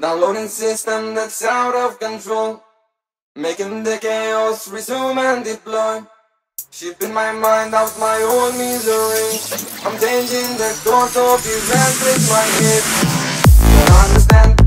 Downloading system that's out of control. Making the chaos resume and deploy. Shipping my mind out my own misery. I'm changing the course of events with my head. Don't understand